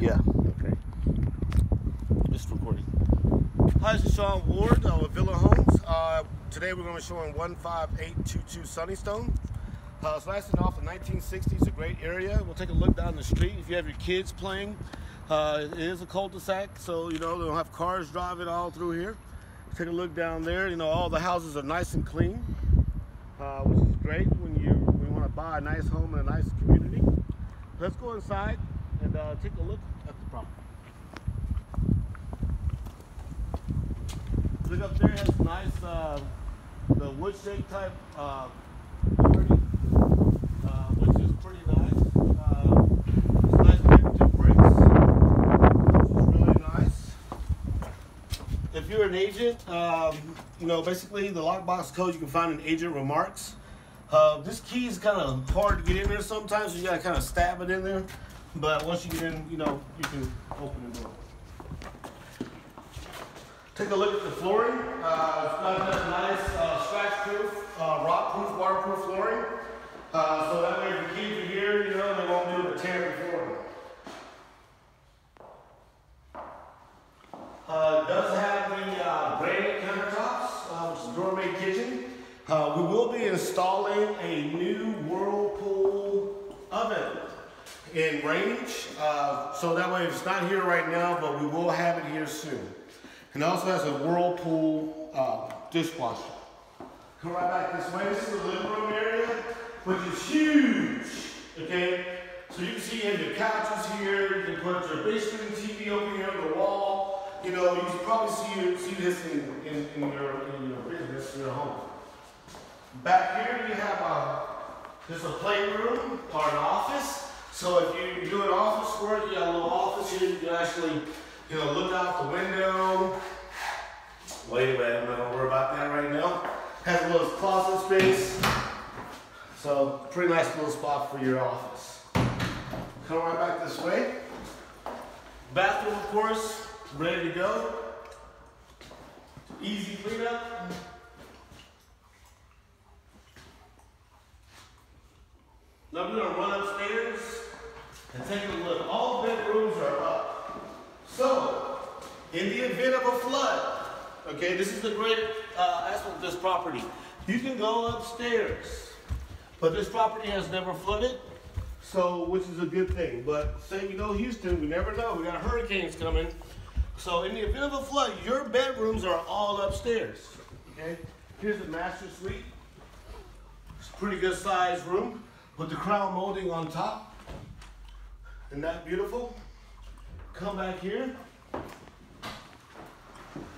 Yeah. Okay. Just recording. Hi, this is Sean Ward uh, with Villa Homes. Uh, today we're going to be showing 15822 Sunny Stone. Uh, it's lasting off the 1960s, a great area. We'll take a look down the street. If you have your kids playing, uh, it is a cul-de-sac, so you know they don't have cars driving all through here. Take a look down there. You know all the houses are nice and clean, uh, which is great when you when you want to buy a nice home in a nice community. Let's go inside and uh, take a look at the property. Look up there, it has nice, uh, the wood shake type uh, wording, uh, which is pretty nice. Uh, nice decorative bricks, which is really nice. If you're an agent, um, you know, basically the lockbox code you can find in agent remarks. Uh, this key is kind of hard to get in there sometimes, so you gotta kind of stab it in there. But once you get in, you know, you can open the door. Take a look at the flooring. Uh, it's got nice uh, scratch-proof, uh, rock-proof, waterproof flooring. Uh, so that way if the kids are here, you know, they won't be able to tear the flooring. Uh, it does have the uh, granite countertops, uh, which is gourmet kitchen. Uh, we will be installing a new Whirlpool oven in range. Uh, so that way it's not here right now, but we will have it here soon. And also has a Whirlpool uh, dishwasher. Come right back this way. This is the living room area, which is huge. Okay? So you can see in the couches here, you can put your big screen TV over here on the wall. You know, you can probably see, see this in, in, in, your, in your business, in your home. Back here you have a, just a playroom or an office. So if you do an office work, you got a little office here, you can actually, you know, look out the window. Wait a minute, I'm not gonna worry about that right now. Has a little closet space. So pretty nice little spot for your office. Come right back this way. Bathroom, of course, ready to go. Easy cleanup. Now we're gonna run upstairs and take a look. All bedrooms are up. So, in the event of a flood, okay, this is the great uh, aspect of this property. You can go upstairs, but this property has never flooded, so which is a good thing. But say you know Houston, we never know. We got hurricanes coming. So in the event of a flood, your bedrooms are all upstairs. Okay, here's the master suite. It's a pretty good sized room with the crown molding on top. Isn't that beautiful? Come back here.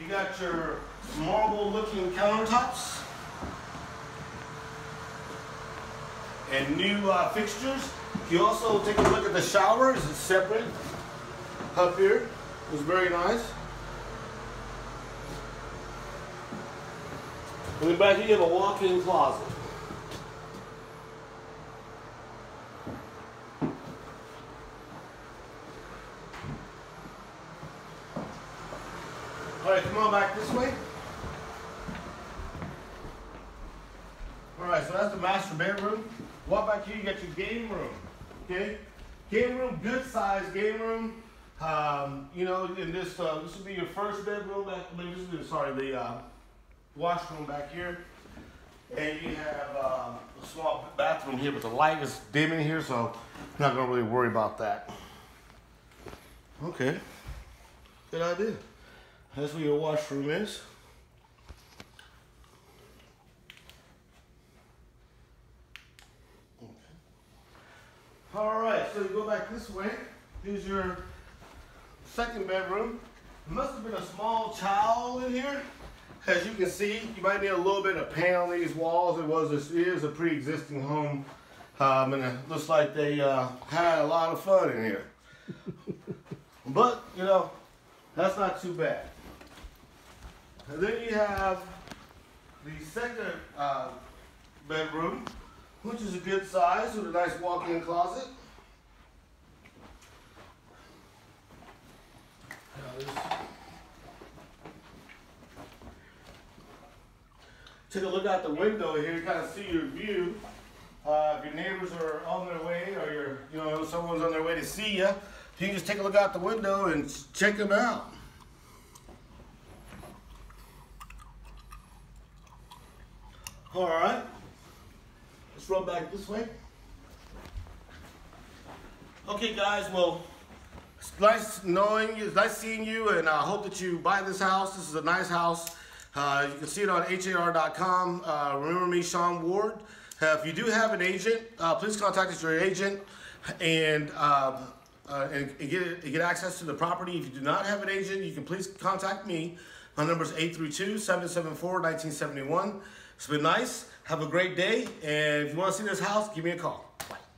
You got your marble looking countertops and new uh, fixtures. You also take a look at the showers, it's separate up here. It's very nice. And then back you have a walk-in closet. All right, come on back this way. All right, so that's the master bedroom. Walk back here, you got your game room, okay? Game room, good size game room. Um, you know, in this, uh, this will be your first bedroom. Back, I mean, this is, sorry, the uh, washroom back here. And you have um, a small bathroom here, but the light is dimming here, so not gonna really worry about that. Okay, good idea. That's where your washroom is. Okay. All right, so you go back this way. Here's your second bedroom. Must have been a small child in here. As you can see, you might need a little bit of paint on these walls. It was a, a pre-existing home, um, and it looks like they uh, had a lot of fun in here. but you know, that's not too bad. And then you have the second uh, bedroom, which is a good size with a nice walk-in closet. Take a look out the window here, you kind of see your view. Uh, if your neighbors are on their way or your, you know, someone's on their way to see you, you can just take a look out the window and check them out. All right. Let's run back this way. Okay, guys. Well, it's nice knowing you. It's nice seeing you, and I hope that you buy this house. This is a nice house. Uh, you can see it on har.com. Uh, remember me, Sean Ward. Uh, if you do have an agent, uh, please contact your agent, and, um, uh, and get get access to the property. If you do not have an agent, you can please contact me. My number is 832-774-1971. It's been nice. Have a great day, and if you want to see this house, give me a call. Bye.